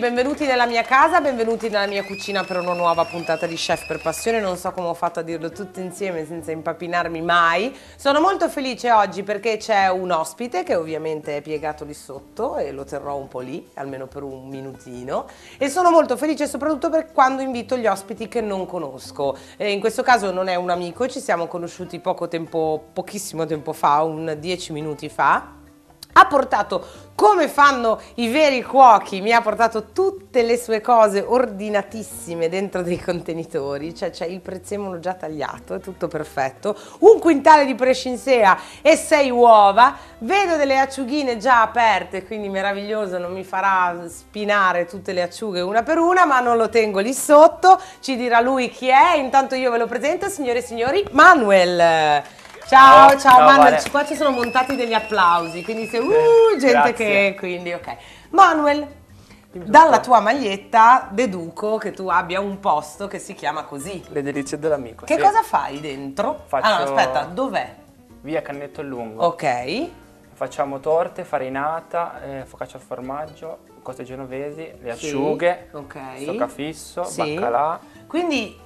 benvenuti nella mia casa, benvenuti nella mia cucina per una nuova puntata di Chef per Passione. Non so come ho fatto a dirlo tutto insieme senza impapinarmi mai. Sono molto felice oggi perché c'è un ospite che ovviamente è piegato lì sotto e lo terrò un po' lì, almeno per un minutino. E sono molto felice soprattutto per quando invito gli ospiti che non conosco. E in questo caso non è un amico, ci siamo conosciuti poco tempo, pochissimo tempo fa, un dieci minuti fa ha portato, come fanno i veri cuochi, mi ha portato tutte le sue cose ordinatissime dentro dei contenitori, cioè c'è il prezzemolo già tagliato, è tutto perfetto, un quintale di prescinsea e sei uova, vedo delle acciughine già aperte, quindi meraviglioso, non mi farà spinare tutte le acciughe una per una, ma non lo tengo lì sotto, ci dirà lui chi è, intanto io ve lo presento, signore e signori, Manuel. Ciao, ciao, ciao Manuel, vale. qua ci sono montati degli applausi, quindi se, uh, eh, gente grazie. che, quindi ok. Manuel, dalla tua maglietta deduco che tu abbia un posto che si chiama così. Le delizie dell'amico. Che sì. cosa fai dentro? Faccio... Allora, aspetta, dov'è? Via Cannetto Lungo. Ok. Facciamo torte, farinata, eh, focaccia al formaggio, cose genovesi, le acciughe, sì. okay. stoccafisso, sì. baccalà. Quindi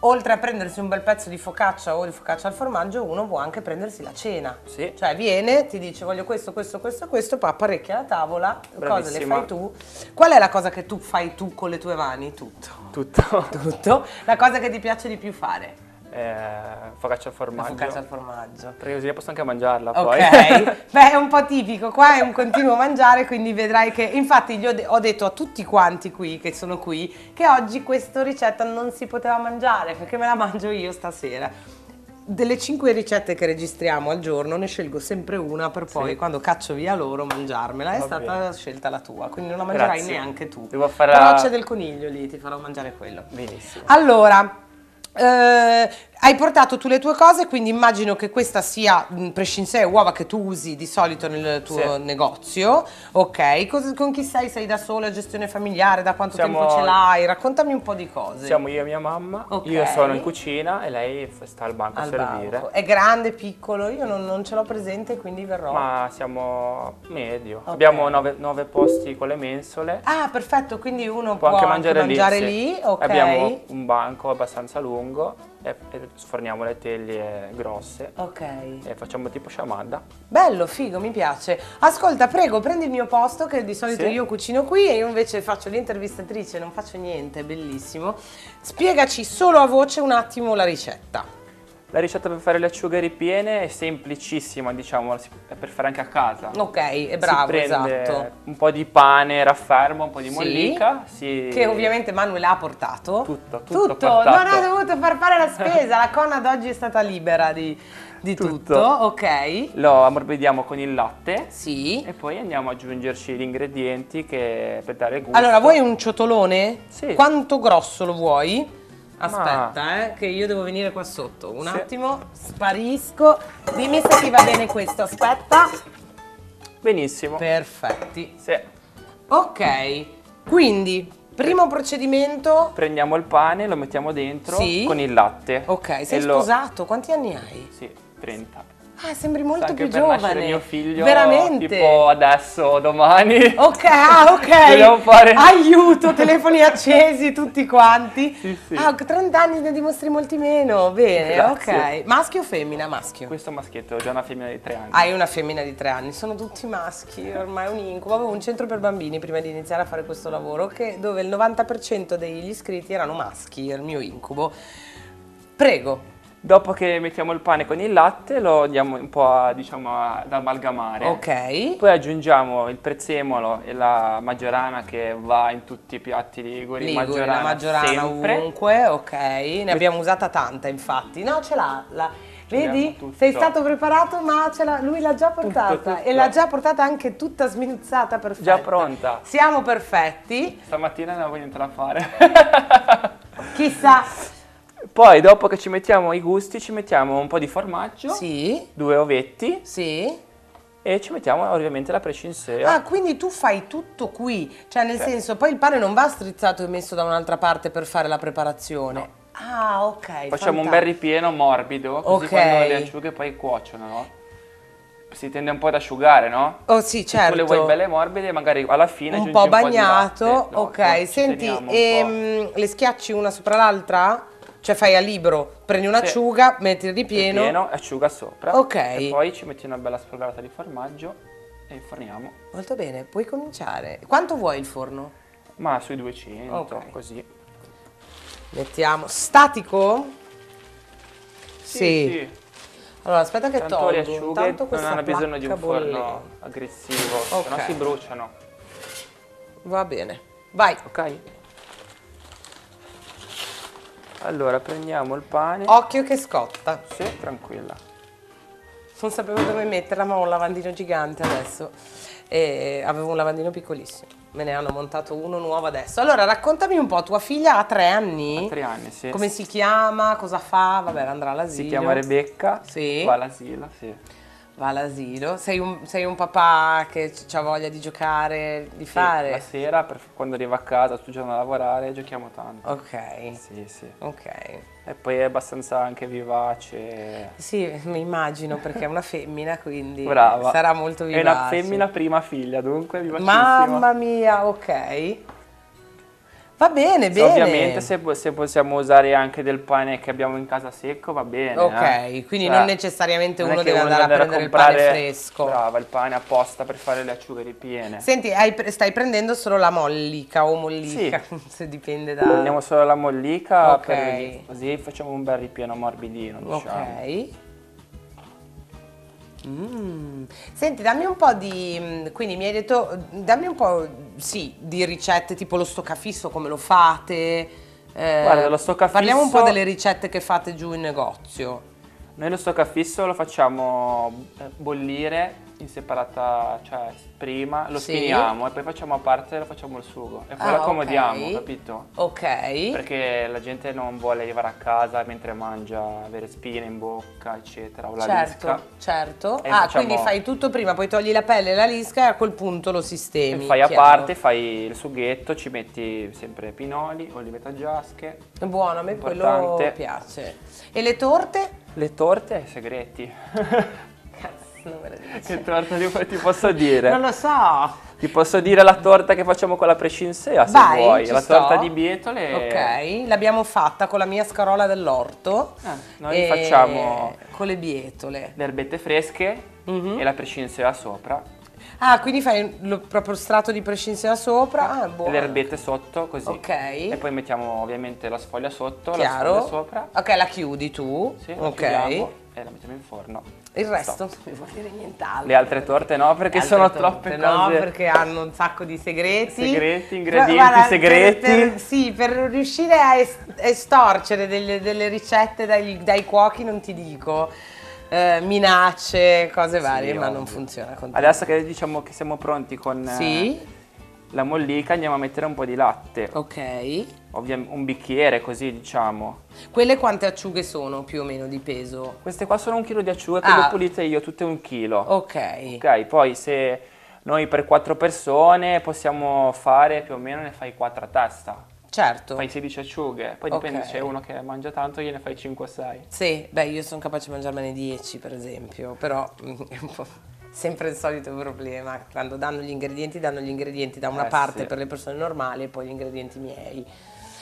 oltre a prendersi un bel pezzo di focaccia o di focaccia al formaggio, uno può anche prendersi la cena. Sì. Cioè viene, ti dice voglio questo, questo, questo, questo, poi apparecchia la tavola, Bravissima. cose le fai tu. Qual è la cosa che tu fai tu con le tue mani? Tutto. Tutto. Tutto. La cosa che ti piace di più fare? Eh, focaccia al formaggio. La focaccia al formaggio. Perché così posso anche mangiarla Ok, poi. beh è un po' tipico, qua è un continuo mangiare, quindi vedrai che... Infatti gli ho, de- ho, detto a tutti quanti qui, che sono qui, che oggi questa ricetta non si poteva mangiare, perché me la mangio io stasera. Delle cinque ricette che registriamo al giorno ne scelgo sempre una per poi sì. quando caccio via loro mangiarmela. È Va stata bene. scelta la tua, quindi non la mangerai Grazie. neanche tu. Devo fare Però c'è del coniglio lì, ti farò mangiare quello. Benissimo. Allora, eh, hai portato tu le tue cose, quindi immagino che questa sia prescinsea e uova che tu usi di solito nel tuo sì. negozio. Ok, Cos con chi sei? Sei da sola, gestione familiare? Da quanto siamo, tempo ce l'hai? Raccontami un po' di cose. Siamo io e mia mamma. Okay. Io sono in cucina e lei sta al banco al a servire. Banco. È grande, piccolo? Io non, non, ce l'ho presente, quindi verrò. Ma siamo medio. Okay. Abbiamo nove, nove, posti con le mensole. Ah, perfetto, quindi uno può, può anche mangiare, anche mangiare lì. lì. Sì. Okay. Abbiamo un banco abbastanza lungo e, sforniamo le teglie grosse. Ok. E facciamo tipo sciamadda. Bello, figo, mi piace. Ascolta, prego, prendi il mio posto che di solito sì. io cucino qui e io invece faccio l'intervistatrice, non faccio niente, bellissimo. Spiegaci solo a voce un attimo la ricetta. La ricetta per fare le acciughe ripiene è semplicissima, diciamo, è per fare anche a casa. Ok, è bravo, esatto. un po' di pane raffermo, un po' di sì, mollica. Si... Che ovviamente Manuel ha portato. Tutto, tutto. Tutto, non ha dovuto far fare la spesa, la Conad oggi è stata libera di, di tutto. tutto. ok. Lo ammorbidiamo con il latte. Sì. E poi andiamo ad aggiungerci gli ingredienti che, per dare gusto. Allora, vuoi un ciotolone? Sì. Quanto grosso lo vuoi? Aspetta, eh, che io devo venire qua sotto. Un sì. attimo, sparisco. Dimmi se ti va bene questo, aspetta. Benissimo. Perfetti. Sì. Ok, quindi primo procedimento. Prendiamo il pane, lo mettiamo dentro sì. con il latte. Ok, sei sposato, lo... quanti anni hai? Sì, 30. Ah, sembri molto Anche più giovane. Per mio figlio. Veramente. Tipo adesso, domani. Ok, ah, ok. Dobbiamo fare. Aiuto, telefoni accesi tutti quanti. Sì, sì. Ah, 30 anni ne dimostri molti meno. Bene, Grazie. ok. Maschio o femmina? Maschio. Questo maschietto, ho già una femmina di 3 anni. Hai una femmina di 3 anni, sono tutti maschi, ormai è un incubo. Avevo un centro per bambini prima di iniziare a fare questo lavoro che, dove il 90% degli iscritti erano maschi, è il mio incubo. Prego. Dopo che mettiamo il pane con il latte lo andiamo un po' a, diciamo, ad amalgamare. Ok. Poi aggiungiamo il prezzemolo e la maggiorana che va in tutti i piatti liguri. Liguri, maggiorana la maggiorana sempre. ovunque, ok. Ne abbiamo usata tanta infatti. No, ce l'ha. La... Vedi? Sei stato preparato ma lui l'ha già portata tutto, tutto. e l'ha già portata anche tutta sminuzzata, perfetta. Già pronta. Siamo perfetti. Stamattina non avevo niente da fare. Chissà. Poi dopo che ci mettiamo i gusti ci mettiamo un po' di formaggio, sì. due ovetti sì. e ci mettiamo ovviamente la prescinsea. Ah, quindi tu fai tutto qui, cioè nel sì. senso poi il pane non va strizzato e messo da un'altra parte per fare la preparazione. No. Ah, ok. Facciamo fantastico. un bel ripieno morbido, così okay. quando le acciughe poi cuociono, no? si tende un po' ad asciugare, no? Oh sì, certo. Se le vuoi belle morbide, magari alla fine un po' bagnato. Un po ok, senti, ehm, le schiacci una sopra l'altra? Cioè fai a libro, prendi un'acciuga, sì. metti il ripieno. Ripieno, asciuga sopra. Ok. E poi ci metti una bella spolverata di formaggio e inforniamo. Molto bene, puoi cominciare. Quanto vuoi il forno? Ma sui 200, okay. così. Mettiamo statico? Sì. sì. sì. Allora, aspetta che Tanto tolgo. le asciughe non hanno bisogno di un forno aggressivo, okay. se no si bruciano. Va bene. Vai. Ok. Allora, prendiamo il pane. Occhio che scotta. Sì, tranquilla. Non sapevo dove metterla, ma ho un lavandino gigante adesso. E avevo un lavandino piccolissimo. Me ne hanno montato uno nuovo adesso. Allora, raccontami un po', tua figlia ha tre anni? Ha tre anni, sì. Come si chiama? Cosa fa? Vabbè, andrà all'asilo. Si chiama Rebecca. Sì. Va all'asilo, sì va all'asilo. Sei un, sei un papà che ha voglia di giocare, di sì, fare? La sera, per, quando arriva a casa, sto giorno a lavorare, giochiamo tanto. Ok. Sì, sì. Ok. E poi è abbastanza anche vivace. Sì, mi immagino perché è una femmina, quindi Brava. sarà molto vivace. È una femmina prima figlia, dunque vivacissima. Mamma mia, ok. Va bene, bene. Ovviamente se, se, possiamo usare anche del pane che abbiamo in casa secco va bene. Ok, eh? quindi cioè, non necessariamente non uno deve uno andare a prendere a il pane fresco. Brava, il pane apposta per fare le acciughe ripiene. Senti, hai, stai prendendo solo la mollica o mollica? Sì. se dipende da... Prendiamo solo la mollica, okay. per, così facciamo un bel ripieno morbidino, diciamo. Ok. Mm. Senti, dammi un po' di, mm, quindi mi hai detto, dammi un po', sì, di ricette tipo lo stoccafisso, come lo fate? Eh, Guarda, lo stoccafisso... Parliamo un po' delle ricette che fate giù in negozio. Noi lo stoccafisso lo facciamo eh, bollire in separata, cioè prima lo sì. spiniamo e poi facciamo a parte lo facciamo il sugo e poi ah, lo accomodiamo, okay. capito? Ok. Perché la gente non vuole arrivare a casa mentre mangia, avere spine in bocca, eccetera, o la certo, lisca. Certo, Ah, facciamo... quindi fai tutto prima, poi togli la pelle e la lisca e a quel punto lo sistemi. E fai chiaro. a parte, fai il sughetto, ci metti sempre pinoli, olive taggiasche. Buono, a me quello piace. E le torte? Le torte, segreti. Non me lo dici. Che torta ti, ti posso dire? Non lo so. Ti posso dire la torta che facciamo con la prescinsea se Vai, vuoi. La sto. torta di bietole. Ok, l'abbiamo fatta con la mia scarola dell'orto. Eh, noi facciamo con le bietole. Le erbette fresche mm-hmm. e la prescinsea sopra. Ah, quindi fai lo, proprio strato di prescinsea sopra? Ah, buono. Le erbette sotto, così. Ok. E poi mettiamo ovviamente la sfoglia sotto, Chiaro. la sfoglia sopra. Ok, la chiudi tu. Sì, ok. e la mettiamo in forno. Il resto non mi vuol dire nient'altro. Le altre torte no, perché sono troppe cose. No, perché hanno un sacco di segreti. Segreti, ingredienti Guarda, segreti. Per, per, sì, per riuscire a estorcere delle, delle ricette dai, dai, cuochi non ti dico. Eh, minacce, cose varie, sì, ma non funziona con te. Adesso che diciamo che siamo pronti con sì. eh, la mollica andiamo a mettere un po' di latte. Ok. Ovvia un bicchiere così diciamo. Quelle quante acciughe sono più o meno di peso? Queste qua sono un chilo di acciughe, che ah. le ho pulite io, tutte un chilo. Ok. Ok, poi se noi per quattro persone possiamo fare più o meno ne fai quattro a testa. Certo. Fai 16 acciughe, poi dipende okay. se c'è uno che mangia tanto gliene fai 5 o 6. Sì, beh io sono capace di mangiarmene 10 per esempio, però è un po' sempre il solito problema, quando danno gli ingredienti danno gli ingredienti da una eh, parte sì. per le persone normali e poi gli ingredienti miei.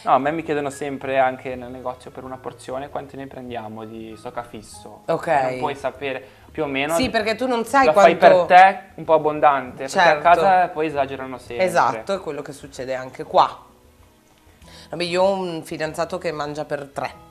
No, a me mi chiedono sempre anche nel negozio per una porzione quanti ne prendiamo di soccafisso. Ok. Non puoi sapere più o meno. Sì, perché tu non sai la quanto... fai per te un po' abbondante, certo. perché a certo. casa poi esagerano sempre. Esatto, è quello che succede anche qua. Vabbè, io ho un fidanzato che mangia per tre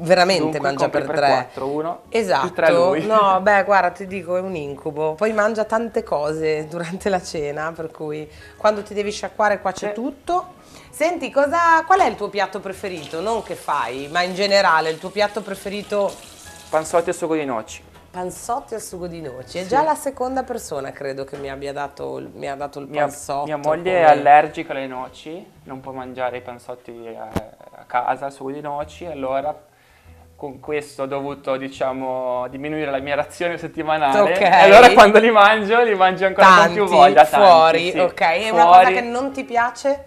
veramente Dunque, mangia per, per tre. 4, uno, esatto. Tre lui. No, beh, guarda, ti dico, è un incubo. Poi mangia tante cose durante la cena, per cui quando ti devi sciacquare qua c'è sì. tutto. Senti, cosa, qual è il tuo piatto preferito? Non che fai, ma in generale, il tuo piatto preferito? Panzotti e sugo di noci. Panzotti al sugo di noci. È sì. già la seconda persona, credo, che mi abbia dato, mi ha dato il mia, panzotto. Mia moglie come... è allergica alle noci, non può mangiare i panzotti a, a casa, il sugo di noci, allora con questo ho dovuto, diciamo, diminuire la mia razione settimanale. Ok. E allora quando li mangio, li mangio ancora tanti, con più voglia. Tanti, fuori, sì. ok. E una cosa che non ti piace?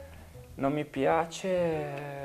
Non mi piace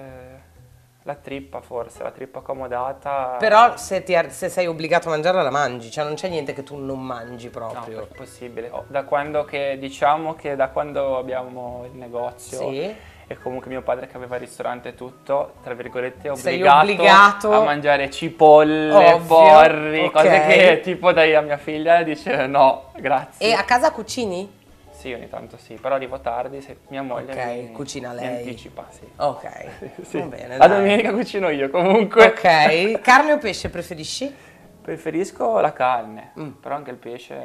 La trippa forse, la trippa accomodata. Però se, ti se sei obbligato a mangiarla la mangi, cioè non c'è niente che tu non mangi No, proprio. è possibile. Oh, Da quando che, diciamo che da quando abbiamo il negozio Sì. e comunque mio padre che aveva il ristorante e tutto, tra virgolette, obbligato, obbligato- a mangiare cipolle, Ovvio, porri, ok. cose che tipo dai a mia figlia dice no, grazie. E a casa cucini? Sì, ogni tanto sì, però arrivo tardi, se mia moglie Ok, mi, cucina mi lei. anticipa, sì. Ok, Sì. va bene. La domenica cucino io comunque. Ok, carne o pesce preferisci? Preferisco la carne, Mm. però anche il pesce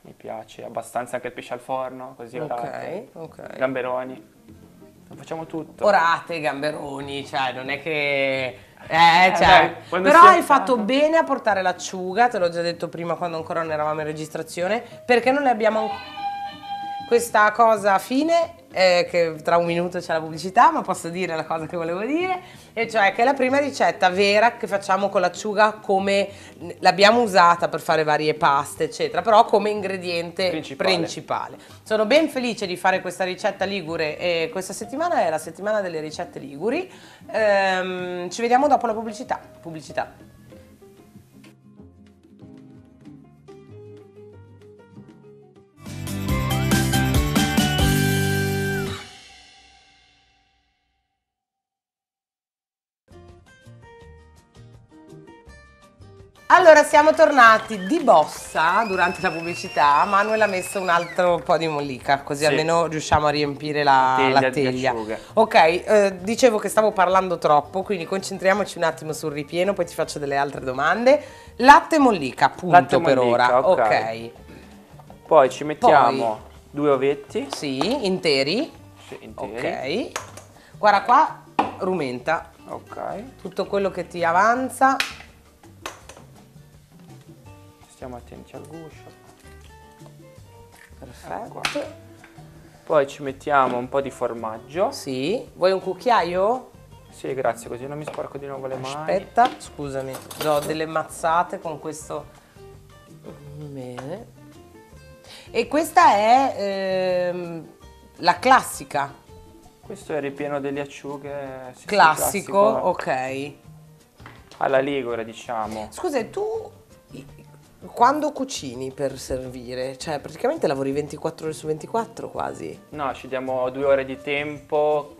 mi piace abbastanza, anche il pesce al forno, così orate. ok. Gamberoni. Lo facciamo tutto. Orate, gamberoni, cioè non è che... Eh, cioè, dai, però hai fatto bene a portare l'acciuga, te l'ho già detto prima quando ancora non eravamo in registrazione, perché non ne abbiamo ancora... Questa cosa fine, eh, che tra un minuto c'è la pubblicità, ma posso dire la cosa che volevo dire, e cioè che è la prima ricetta vera che facciamo con l'acciuga come l'abbiamo usata per fare varie paste, eccetera, però come ingrediente Principale. principale. Sono ben felice di fare questa ricetta ligure e questa settimana è la settimana delle ricette liguri. Ehm, ci vediamo dopo la pubblicità. Pubblicità. Allora, siamo tornati di bossa durante la pubblicità. Manuel ha messo un altro po' di mollica, così Sì. almeno riusciamo a riempire la, Teglia la teglia. Ok, eh, dicevo che stavo parlando troppo, quindi concentriamoci un attimo sul ripieno, poi ti faccio delle altre domande. Latte e mollica, punto Latte per mollica, ora. ok. ok. Poi ci mettiamo due ovetti Sì, interi. sì, interi. Ok. Guarda qua, rumenta. ok. Tutto quello che ti avanza. Stiamo attenti al guscio. Perfetto. Poi ci mettiamo un po' di formaggio. Sì. Vuoi un cucchiaio? Sì, grazie, così non mi sporco di nuovo le mani. Aspetta, scusami, do delle mazzate con questo. Bene. E questa è ehm, la classica. Questo è il ripieno delle acciughe. sì, Classico, classico. ok. Alla ligure, diciamo. Scusa, tu quando cucini per servire? Cioè, praticamente lavori 24 ore su 24 quasi. No, ci diamo due ore di tempo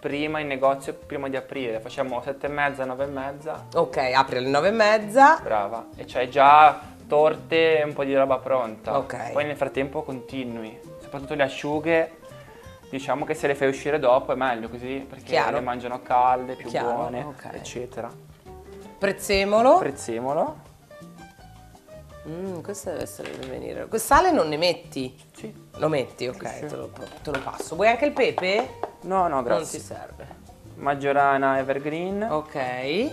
prima in negozio, prima di aprire. Facciamo sette e mezza, nove e mezza. Ok, apri alle 9 e mezza. Brava. E c'hai già torte e un po' di roba pronta. Ok. Poi nel frattempo continui. Soprattutto le asciughe, diciamo che se le fai uscire dopo è meglio così, perché Chiaro. le mangiano calde, più Chiaro, buone, ok. eccetera. Prezzemolo. Prezzemolo. Mm, questo deve essere da venire. Questo sale non ne metti? Sì. Lo metti, ok, Sì, sì. Te, lo, te lo passo. Vuoi anche il pepe? No, no, Non ti grazie. serve. Maggiorana Evergreen. Ok.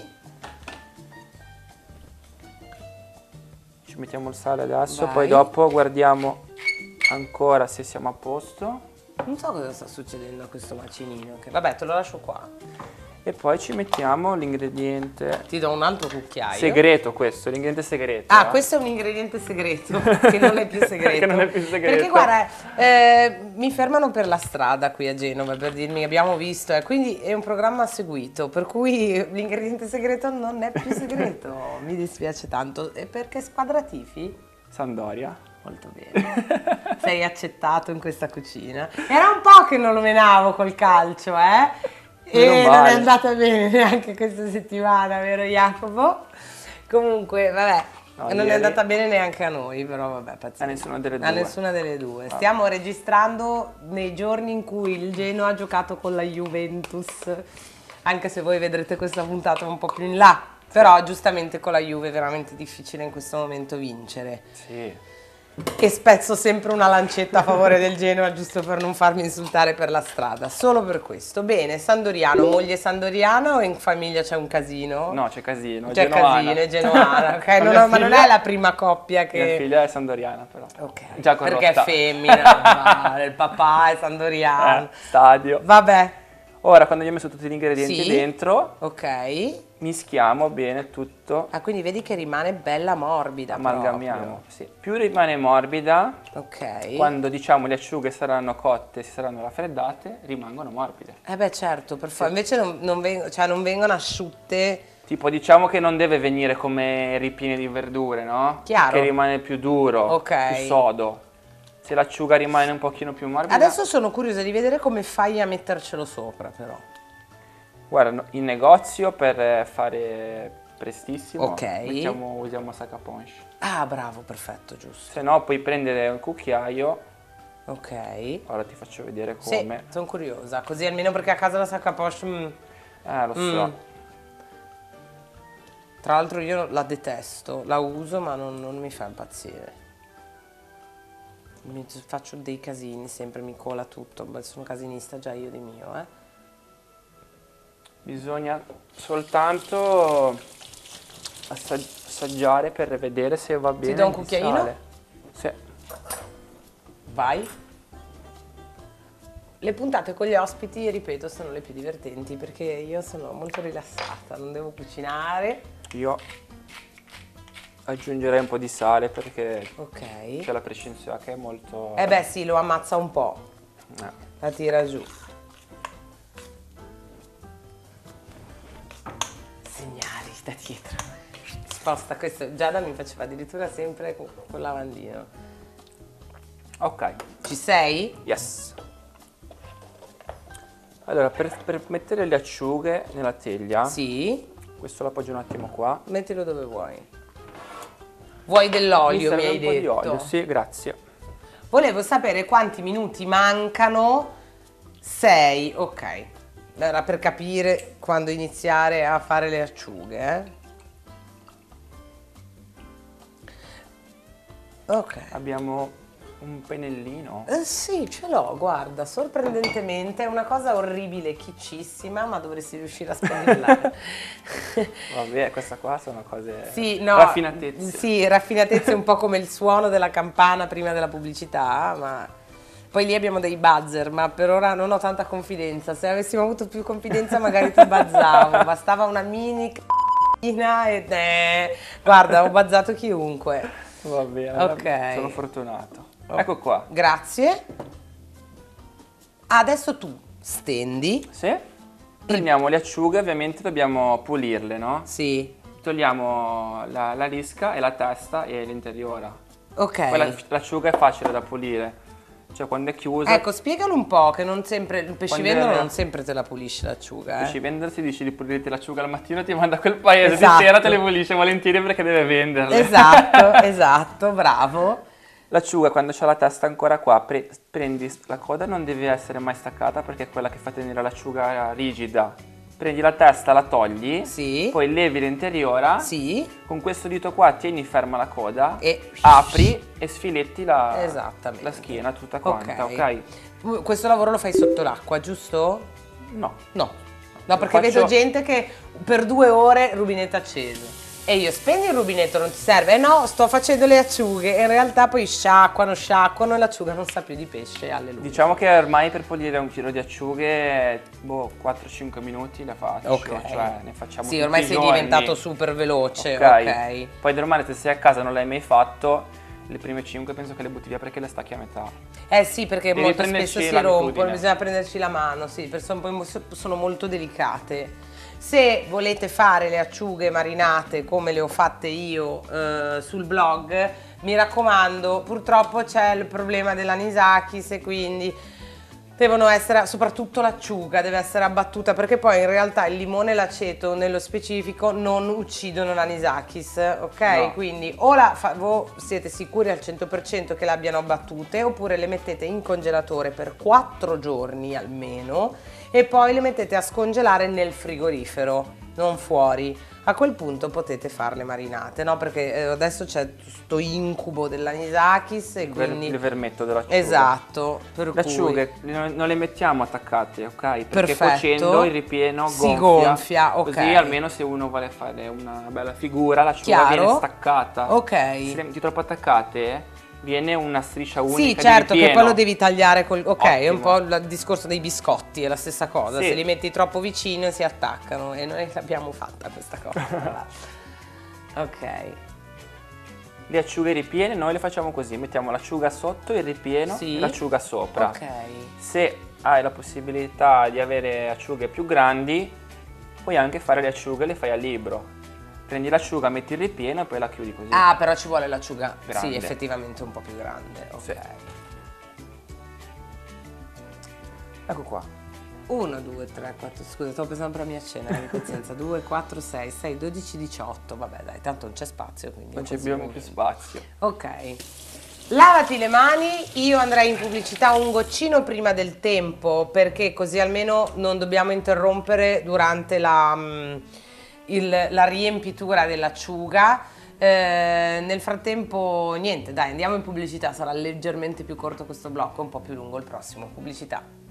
Ci mettiamo il sale adesso, Vai. poi dopo guardiamo ancora se siamo a posto. Non so cosa sta succedendo a questo macinino. Che... Vabbè, te lo lascio qua. E poi ci mettiamo l'ingrediente Ti do un altro cucchiaio. segreto questo, l'ingrediente segreto. Ah, eh. questo è un ingrediente segreto, che non è più segreto. Che non è più segreto. Perché guarda, eh, mi fermano per la strada qui a Genova per dirmi abbiamo visto, eh, quindi è un programma seguito, per cui l'ingrediente segreto non è più segreto. mi dispiace tanto. E perché squadra tifi? Sandoria. Molto bene. Sei accettato in questa cucina. Era un po' che non lo menavo col calcio, eh? E Meno non è andata bene neanche questa settimana, vero Jacopo? Comunque, vabbè, No, non è ieri- andata bene neanche a noi, però vabbè, pazienza. A nessuna delle A due. nessuna delle due. Stiamo registrando nei giorni in cui il Genoa ha giocato con la Juventus, anche se voi vedrete questa puntata un po' più in là. Però giustamente con la Juve è veramente difficile in questo momento vincere. Sì. E spezzo sempre una lancetta a favore del Genoa giusto per non farmi insultare per la strada. Solo per questo. Bene, Sandoriano, moglie Sandoriana o in famiglia c'è un casino? No, c'è casino. C'è casino, è genuana. ok? Ma Non ho- ma non figlia- è la prima coppia che... Mia figlia è sandoriana però. Ok, Già corrotta. perché è femmina, il papà è Eh, sandoriano. stadio. Vabbè, Ora, quando abbiamo messo tutti gli ingredienti Sì. dentro, Ok. mischiamo bene tutto, Ah, quindi vedi che rimane bella morbida amalgamiamo. Sì. Più rimane morbida, proprio. Ok. quando diciamo le acciughe saranno cotte, si saranno raffreddate, rimangono morbide. Eh beh certo, per forza. Invece non, non veng- cioè, non vengono asciutte. Tipo diciamo che non deve venire come ripiene di verdure, no? Chiaro. Che rimane più duro, Ok. più sodo. Se l'acciuga rimane un pochino più morbida, Adesso sono curiosa di vedere come fai a mettercelo sopra però. guarda, in negozio per eh, fare prestissimo Ok. mettiamo, usiamo sac à ponche. Ah bravo, perfetto, giusto. Se no puoi prendere un cucchiaio, Ok. ora ti faccio vedere Sì, come. sono curiosa, così almeno perché a casa la sacca poche... mm. Eh, lo so. Mm. Tra l'altro io la detesto, la uso ma non, non mi fa impazzire. Mi faccio dei casini, sempre mi cola tutto, Beh, sono casinista già io di mio, eh. Bisogna soltanto assa- assaggiare per vedere se va bene. do un cucchiaino? sale. Sì. Vai. Le puntate con gli ospiti, ripeto, sono le più divertenti perché io sono molto rilassata, non devo cucinare. Io aggiungerei un po' di sale perché Ok. c'è la prescinzione che è molto... Eh beh sì, lo ammazza un po', Eh. la tira giù. Segnali da dietro. Sposta questo, Giada mi faceva addirittura sempre con, con lavandino. Ok, Ci sei? yes. Allora, per, per mettere le acciughe nella teglia, Sì. questo l'appoggio un attimo qua. Mettilo dove vuoi. Vuoi dell'olio, mi, serve hai un po' detto. di olio, sì, grazie. Volevo sapere quanti minuti mancano. 6, ok. Era per capire quando iniziare a fare le acciughe, eh. Ok. Abbiamo un pennellino. Eh, sì, ce l'ho, guarda, sorprendentemente è una cosa orribile, chiccissima, ma dovresti riuscire a spennellare. Vabbè, questa qua sono cose... Sì, no. Raffinatezze. Sì, raffinatezze un po' come il suono della campana prima della pubblicità, ma poi lì abbiamo dei buzzer, ma per ora non ho tanta confidenza. Se avessimo avuto più confidenza magari ti buzzavo, bastava una mini c***ina e eh, guarda, ho buzzato chiunque. Va bene, Ok. sono fortunato. Ecco qua. Grazie. Adesso tu stendi. Sì. Prendiamo le acciughe, ovviamente dobbiamo pulirle, no? Sì. Togliamo la, la lisca e la testa e l'interiora. Ok. Poi la- l'acciuga è facile da pulire. Cioè quando è chiusa, Ecco, spiegalo un po' che non sempre il pescivendolo era- non sempre te la pulisce l'acciuga, eh. riesci a vendersi, dici di pulirti l'acciuga al mattino, ti manda a quel paese, Esatto. di sera te le pulisce volentieri perché deve venderle. Esatto, esatto, bravo. L'acciuga quando c'ha la testa ancora qua, pre- prendi la coda, non deve essere mai staccata perché è quella che fa tenere l'acciuga rigida. Prendi la testa, la togli, Sì. poi levi l'interiora, Sì. con questo dito qua tieni ferma la coda, E- apri e sfiletti la, la schiena tutta quanta, ok? Uh, Questo lavoro lo fai sotto l'acqua, giusto? No. No. No, perché Faccio- vedo gente che per due ore rubinetto acceso. E io spegni il rubinetto, non ti serve? Eh no, sto facendo le acciughe. In realtà poi sciacquano, sciacquano e l'acciuga non sa più di pesce. Alleluia. Diciamo che ormai per pulire un chilo di acciughe, boh, 4-5 minuti la faccio, Ok. cioè ne facciamo Sì, ormai sei giorni. diventato super veloce. Ok. ok. Poi domani se sei a casa e non l'hai mai fatto, le prime 5 penso che le butti via perché le stacchi a metà. Eh sì, perché Devi molto spesso si rompono, bisogna prenderci la mano, sì, perché sono, sono molto delicate. Se volete fare le acciughe marinate come le ho fatte io eh, sul blog, mi raccomando, purtroppo c'è il problema dell'anisakis e quindi devono essere, soprattutto l'acciuga deve essere abbattuta perché poi in realtà il limone e l'aceto nello specifico non uccidono l'anisakis, ok? No. Quindi o la fa- voi siete sicuri al 100% che l'abbiano abbattute oppure le mettete in congelatore per 4 giorni almeno e poi le mettete a scongelare nel frigorifero, non fuori. A quel punto potete farle marinate, no? Perché eh, adesso c'è questo incubo dell'anisakis e quindi... il vermetto dell'acciuga. Esatto, per Le acciughe non non le mettiamo attaccate, ok? Perché Perfetto. cuocendo il ripieno Si gonfia. gonfia, ok. Così almeno se uno vuole fare una bella figura, l'acciuga Chiaro. viene staccata. Ok. Se le metti troppo attaccate, viene una striscia unica Sì, certo, che poi lo devi tagliare col... Ok, è un Ottimo. po' il discorso dei biscotti, è la stessa cosa. Sì. Se li metti troppo vicino si attaccano e noi l'abbiamo fatta questa cosa. ok. Le acciughe ripiene noi le facciamo così, mettiamo l'acciuga sotto, il ripieno Sì. e l'acciuga sopra. Ok. Se hai la possibilità di avere acciughe più grandi, puoi anche fare le acciughe, le fai a libro. Prendi l'acciuga, metti il ripieno e poi la chiudi così. Ah, però ci vuole l'acciuga. Sì, effettivamente un po' più grande. Ok. Sì. Ecco qua. 1, 2, 3, 4, scusa, stavo pensando per la mia cena, abbi pazienza. 2, 4, 6, 6, 12, 18. Vabbè, dai, tanto non c'è spazio, quindi... Non c'è così più, spazio. Ok. Lavati le mani, io andrei in pubblicità un goccino prima del tempo perché così almeno non dobbiamo interrompere durante la, mm, il- la riempitura dell'acciuga. Eh, nel frattempo, niente, dai, andiamo in pubblicità. Sarà leggermente più corto questo blocco, un po' più lungo il prossimo. Pubblicità.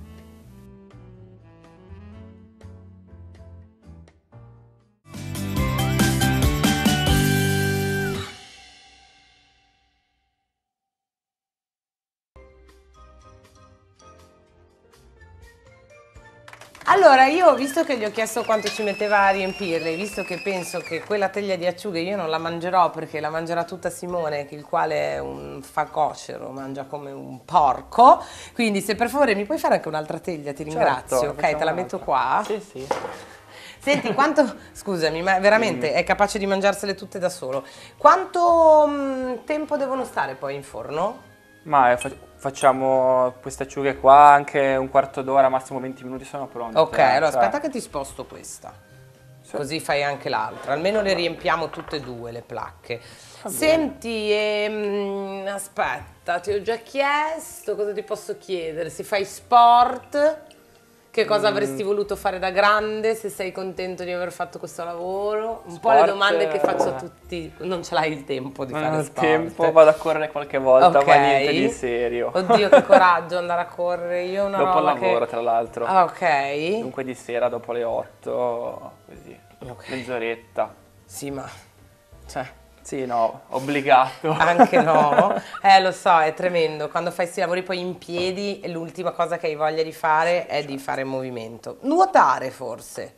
Allora, io visto che gli ho chiesto quanto ci metteva a riempirle, visto che penso che quella teglia di acciughe io non la mangerò perché la mangerà tutta Simone, il quale è un facocero, mangia come un porco, quindi se per favore mi puoi fare anche un'altra teglia, ti ringrazio, Certo, ok? Te la metto qua. Sì, sì. Senti, quanto, scusami, ma veramente è capace di mangiarsele tutte da solo. Quanto mm, tempo devono stare poi in forno? Ma eh, fa- facciamo queste acciughe qua anche un quarto d'ora, massimo 20 minuti sono pronte. Ok, allora Cioè, aspetta che ti sposto questa. Sì. Così fai anche l'altra, almeno le riempiamo tutte e due le placche. Senti, ehm, aspetta, ti ho già chiesto cosa ti posso chiedere. Se fai sport, che cosa Mm. avresti voluto fare da grande? Se sei contento di aver fatto questo lavoro? Un po' le Sport, domande che faccio a eh, tutti. Non ce l'hai il tempo di Non fare sport. tempo, vado a correre qualche volta, Ok. ma niente di serio. Oddio, che coraggio andare a correre. Io una dopo il roba che- lavoro, tra l'altro. Ah, ok. Dunque di sera dopo le 8, così, Ok. mezz'oretta. Sì, ma... Cioè... Sì, no, obbligato. Anche no, eh lo so, è tremendo. Quando fai questi lavori poi in piedi, l'ultima cosa che hai voglia di fare è di fare movimento. Nuotare forse,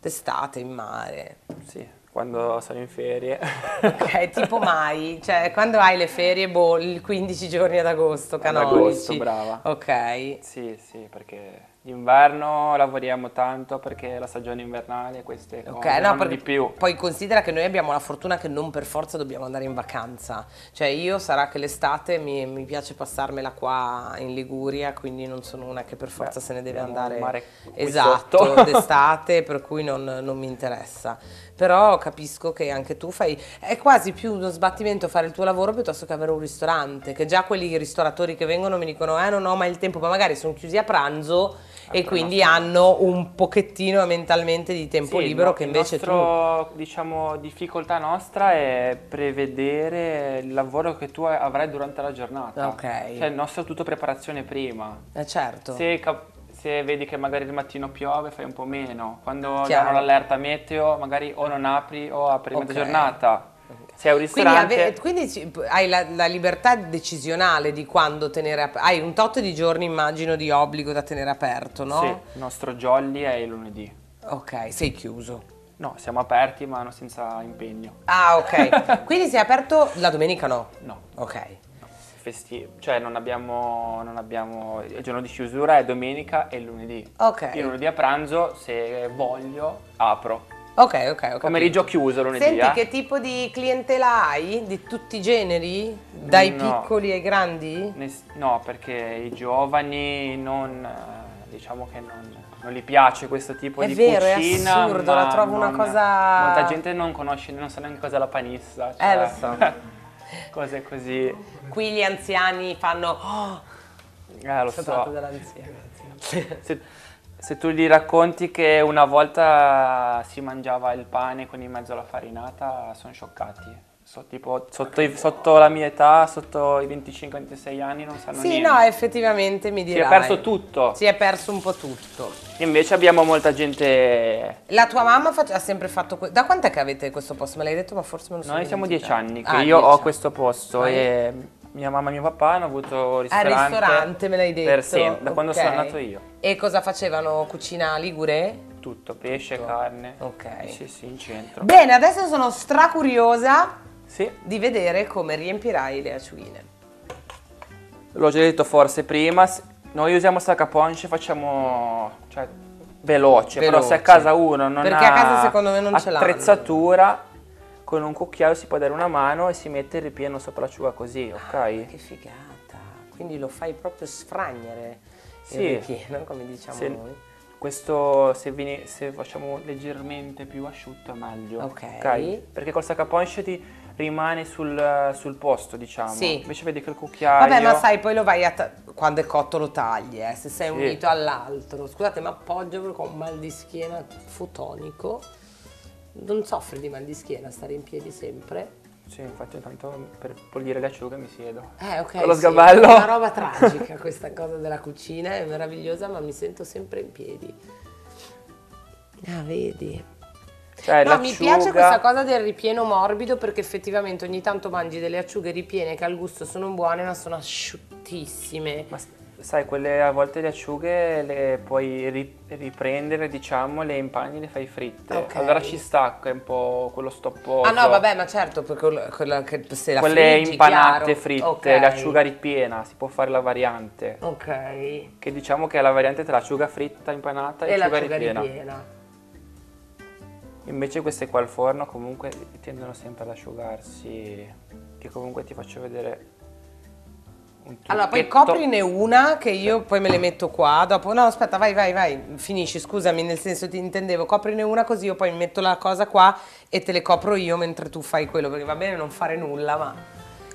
d'estate in mare. Sì, quando sono in ferie. Ok, tipo mai, cioè quando hai le ferie, boh, il 15 giorni ad agosto, Ad canonici. agosto, brava. Ok. Sì, sì, perché d'inverno lavoriamo tanto perché la stagione invernale queste cose Ok, no, di più. poi considera che noi abbiamo la fortuna che non per forza dobbiamo andare in vacanza. Cioè io sarà che l'estate mi, mi piace passarmela qua in Liguria, quindi non sono una che per forza Beh, se ne deve andare mare esatto d'estate, per cui non, non mi interessa. Però capisco che anche tu fai, è quasi più uno sbattimento fare il tuo lavoro piuttosto che avere un ristorante, che già quelli ristoratori che vengono mi dicono eh non ho mai il tempo, ma magari sono chiusi a pranzo e quindi no. hanno un pochettino mentalmente di tempo Sì, libero no, che invece il tu... nostro, diciamo, difficoltà nostra è prevedere il lavoro che tu avrai durante la giornata. Ok. Cioè il nostro è tutto preparazione prima. Eh certo. Se, cap- se vedi che magari il mattino piove fai un po' meno. Quando Chiaro. danno l'allerta meteo magari o non apri o apri Ok. mezza giornata. Se è un Quindi, ristorante... quindi ci- hai la, la libertà decisionale di quando tenere aperto. Hai un tot di giorni, immagino, di obbligo da tenere aperto, no? Sì, il nostro jolly è il lunedì. Ok, sei chiuso. No, siamo aperti ma non senza impegno. Ah, ok. quindi sei aperto la domenica no? No. Ok. Festi- cioè non abbiamo, non abbiamo il giorno di chiusura è domenica e lunedì. Ok. Io lunedì a pranzo, se voglio, apro. Ok, ok, ok. Pomeriggio chiuso lunedì. Senti, eh. che tipo di clientela hai? Di tutti i generi? Dai No. piccoli ai grandi? Ness- No, perché i giovani non, eh, diciamo che non, non gli piace questo tipo È di vero, è cucina. assurdo, la trovo una non- cosa- Molta gente non conosce, non sa neanche cos'è la panissa. Eh, cioè, lo so. cose così. Qui gli anziani fanno... Oh, Eh, lo sono so. dall'anziano. Se, se tu gli racconti che una volta si mangiava il pane con in mezzo alla farinata, sono scioccati. So, tipo, sotto, i- sotto la mia età, sotto i 25-26 anni, non sanno Sì, niente. no, effettivamente mi si dirai. è perso tutto. Si è perso un po' tutto. Invece abbiamo molta gente. La tua mamma fac- ha sempre fatto... que- da quant'è che avete questo posto? Me l'hai detto, ma forse me lo sono Noi siamo dieci dimenticato. anni che Ah, io ho anni. questo posto Vai. e mia mamma e mio papà hanno avuto Al ristorante. ristorante me l'hai detto. Per sempre, da quando sono nato io. E cosa facevano? Cucina ligure? Tutto, pesce, Tutto. carne. Ok. Sì, sì, in centro. Bene, adesso sono stracuriosa Sì, di vedere come riempirai le acciughine. l'ho già detto forse prima, noi usiamo saccaponce, facciamo cioè, veloce, però se a Veloce. casa uno non Perché ha a casa secondo me non attrezzatura, con un cucchiaio si può dare una mano e si mette il ripieno sopra l'asciuga così, ok? Che figata. Quindi lo fai proprio sfragnere Sì. il ripieno, come diciamo Se- noi. Questo se, viene- se facciamo leggermente più asciutto è meglio. Ok. Perché col saccaponce ti rimane sul, sul posto, diciamo. Sì. Invece vedi che il cucchiaio. Vabbè, ma sai, poi lo vai a quando è cotto lo tagli, eh, se sei Sì. unito all'altro. Scusate, ma appoggio ho un mal di schiena fotonico. Non soffri di mal di schiena stare in piedi sempre? Sì, infatti intanto per pulire le asciughe mi siedo. Eh, ok. Con lo sì, sgabello. È una roba tragica questa cosa della cucina, è meravigliosa, ma mi sento sempre in piedi. Ah, vedi. Cioè, No, mi piace questa cosa del ripieno morbido perché effettivamente ogni tanto mangi delle acciughe ripiene che al gusto sono buone ma sono asciuttissime. Ma sai, quelle a volte le asciughe le puoi ri- riprendere, diciamo, le impagni e le fai fritte. Ok. Allora ci stacca un po' quello stopposo. Ah no, vabbè, ma certo, perché quella- che se la Quelle friggi, impanate chiaro. fritte, Ok. l'acciuga ripiena, si può fare la variante. Ok. Che diciamo che è la variante tra l'acciuga fritta impanata e, E l'acciuga l'acciuga ripiena. ripiena. Invece queste qua al forno comunque tendono sempre ad asciugarsi. Che comunque ti faccio vedere un Allora, poi coprine una che io poi me le metto qua. Dopo, no, aspetta, vai, vai, vai. Finisci, scusami, nel senso ti intendevo. Coprine una così io poi metto la cosa qua e te le copro io mentre tu fai quello. Perché va bene non fare nulla, ma.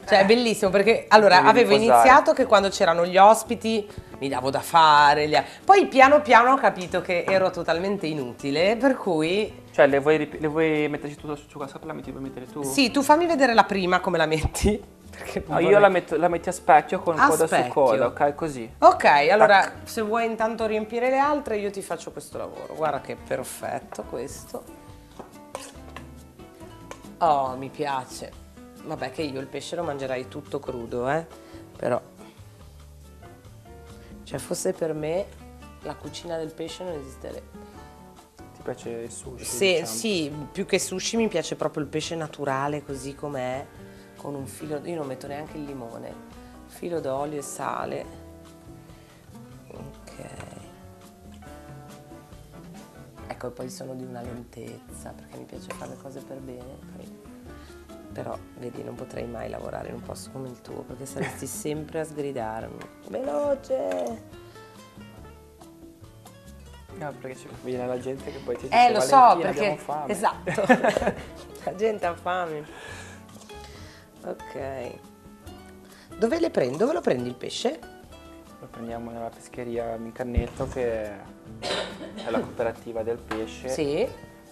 Cioè, è bellissimo perché allora Devi avevo riposare. iniziato che quando c'erano gli ospiti mi davo da fare. Poi piano piano ho capito che ero totalmente inutile, per cui Cioè, le vuoi, le vuoi metterci tutto l'asciuga sopra, la metti, vuoi mettere tu? sì, tu fammi vedere la prima come la metti. No, io la, metto, la metti a specchio con A coda su specchio. coda, ok? Così. Ok, allora se vuoi intanto riempire le altre io ti faccio questo lavoro. Guarda che perfetto questo. Oh, mi piace. Vabbè che io il pesce lo mangerai tutto crudo, eh. Però cioè fosse per me la cucina del pesce non esisterebbe. Ti piace il sushi? Se, diciamo. Sì, più che sushi mi piace proprio il pesce naturale così com'è, con un filo, io non metto neanche il limone, filo d'olio e sale. Ok. Ecco, e poi sono di una lentezza, perché mi piace fare le cose per bene. poi- Però, vedi, non potrei mai lavorare in un posto come il tuo, perché saresti sempre a sgridarmi. Veloce! No, perché ci viene la gente che poi ti dice Eh, lo so, "Valentina, perché... abbiamo fame. Esatto. La gente ha fame. Ok. Dove le prendi? Dove lo prendi il pesce? Lo prendiamo nella pescheria Micannetto che è la cooperativa del pesce Sì.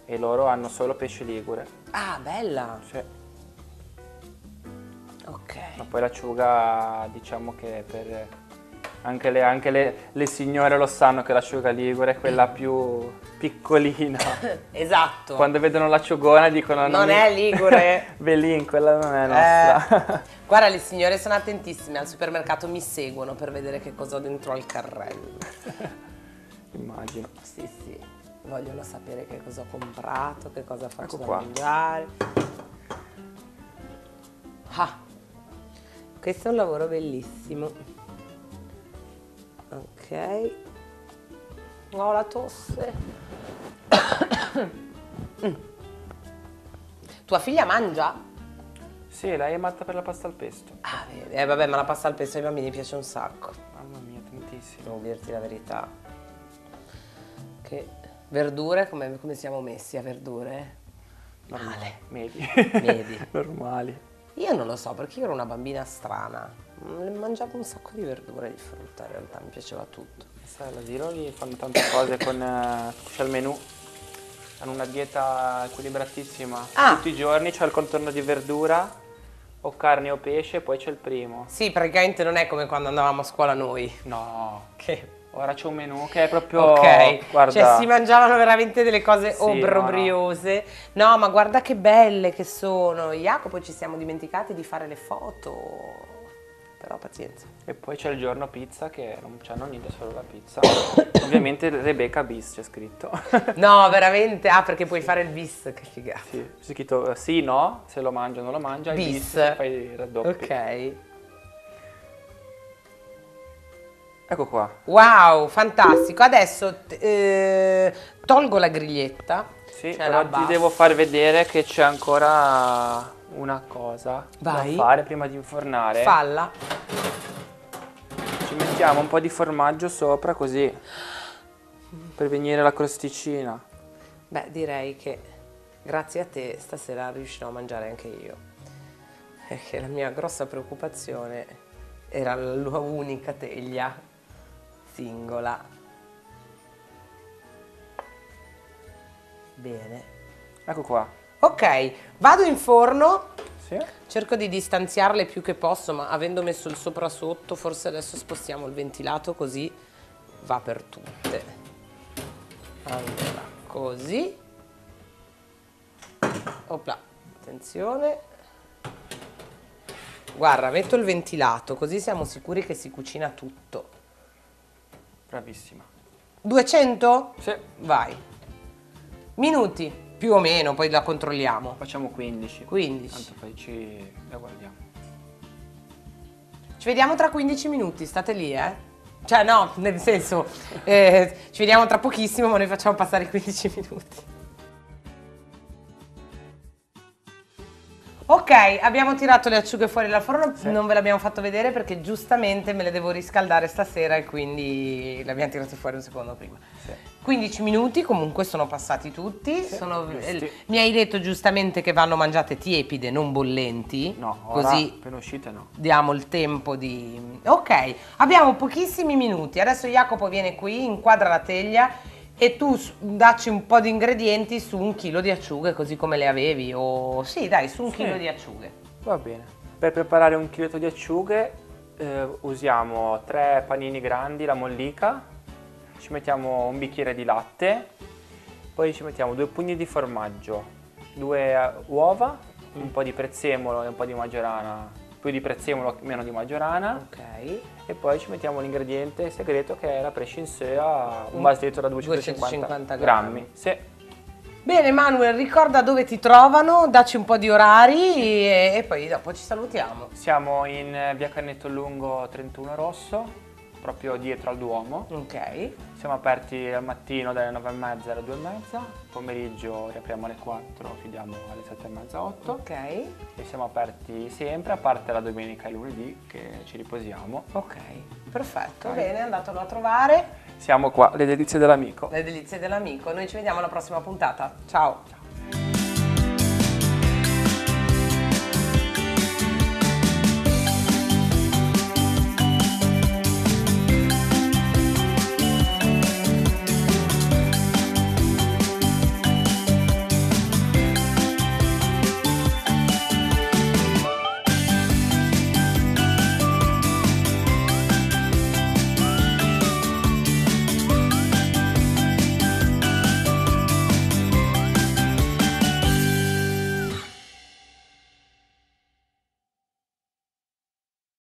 e loro hanno solo pesce ligure. Ah, bella. Sì. Ok. Ma poi l'acciuga diciamo che per anche le, anche le- le signore lo sanno che l'acciuga ligure è quella più piccolina. Esatto. Quando vedono l'acciugona dicono Non mi- è ligure." Velin, quella non è nostra. Eh, guarda, le signore sono attentissime al supermercato, mi seguono per vedere che cosa ho dentro al carrello. Immagino. Sì, sì. Vogliono sapere che cosa ho comprato, che cosa faccio Ecco da qua. mangiare. Ah, questo è un lavoro bellissimo. Ok. Ho la tosse. Mm. Tua figlia mangia? Sì, lei è matta per la pasta al pesto. Ah, vedi. Eh, vabbè, ma la pasta al pesto ai bambini piace un sacco. Mamma mia, tantissimo. Devo dirti la verità. Che verdure, come, come siamo messi a verdure? Male. Medi. Medi. Normali. Io non lo so, perché io ero una bambina strana. Mm, Mangiavo un sacco di verdure e di frutta, in realtà mi piaceva tutto. Sai, all'asilo lì fanno tante cose con... eh, c'è il menù. Hanno una dieta equilibratissima. Ah. Tutti i giorni c'è il contorno di verdura, o carne o pesce, poi c'è il primo. Sì, praticamente non è come quando andavamo a scuola noi. No, Che... ora c'è un menù che è proprio... Ok, guarda, cioè si mangiavano veramente delle cose Sì, obbrobriose. No, ma guarda che belle che sono. Jacopo, ci siamo dimenticati di fare le foto. Però pazienza. E poi c'è il giorno pizza che non c'hanno niente, solo la pizza. Ovviamente Rebecca Bis c'è scritto. No, veramente? Ah, perché puoi fare il bis, che figata. sì, c'è scritto eh, sì, no, se lo mangio non lo mangia, Bis. bis, fai i raddoppi. Ok. Ecco qua. Wow, fantastico. Adesso eh, tolgo la griglietta. Sì, Cioè, però ti devo far vedere che c'è ancora una cosa Vai. da fare prima di infornare. Falla. Ci mettiamo un po' di formaggio sopra così per venire la crosticina. Beh, direi che grazie a te stasera riuscirò a mangiare anche io. Perché la mia grossa preoccupazione era l'unica teglia singola. Bene. Ecco qua. Ok, vado in forno. Sì. Cerco di distanziarle più che posso, ma avendo messo il sopra sotto, forse adesso spostiamo il ventilato così va per tutte. Allora, così. Opla, attenzione. Guarda, metto il ventilato, così siamo sicuri che si cucina tutto. Bravissima. 200? Sì. Vai. Minuti, più o meno, poi la controlliamo. Facciamo 15. 15. Tanto poi ci la guardiamo. Ci vediamo tra 15 minuti, state lì, eh? Cioè, no, nel senso, eh, ci vediamo tra pochissimo, ma noi facciamo passare i 15 minuti. Ok, abbiamo tirato le acciughe fuori dal forno, Sì. non ve l'abbiamo fatto vedere perché giustamente me le devo riscaldare stasera e quindi le abbiamo tirate fuori un secondo prima. Sì. 15 minuti comunque sono passati tutti, sono- giusti. eh, mi hai detto giustamente che vanno mangiate tiepide, non bollenti, No, ora così appena uscite no. diamo il tempo di... Ok, abbiamo pochissimi minuti. Adesso Jacopo viene qui, inquadra la teglia e tu dacci un po' di ingredienti su un chilo di acciughe, così come le avevi. O sì, dai, su un Sì. chilo di acciughe. Va bene. Per preparare un chiletto di acciughe eh, usiamo tre panini grandi, la mollica, ci mettiamo un bicchiere di latte, poi ci mettiamo due pugni di formaggio, due eh, uova, un po' di prezzemolo e un po' di maggiorana, di prezzemolo, meno di maggiorana, Ok. e poi ci mettiamo l'ingrediente segreto che è la prescinsea, un vasetto da 250, 250 grammi. grammi. Sì. Bene Manuel, ricorda dove ti trovano, dacci un po' di orari e, e poi dopo ci salutiamo. Siamo in eh, via Cannetto Lungo 31 Rosso, proprio dietro al Duomo. Ok. Siamo aperti al mattino dalle 9.30 alle 2.30, pomeriggio riapriamo alle 4, chiudiamo alle 7.30, 8 Ok. e siamo aperti sempre, a parte la domenica e lunedì che ci riposiamo. Ok. Perfetto, Ok. bene, andatelo a trovare. Siamo qua, le delizie dell'amico. Le delizie dell'amico. Noi ci vediamo alla prossima puntata. Ciao. Ciao.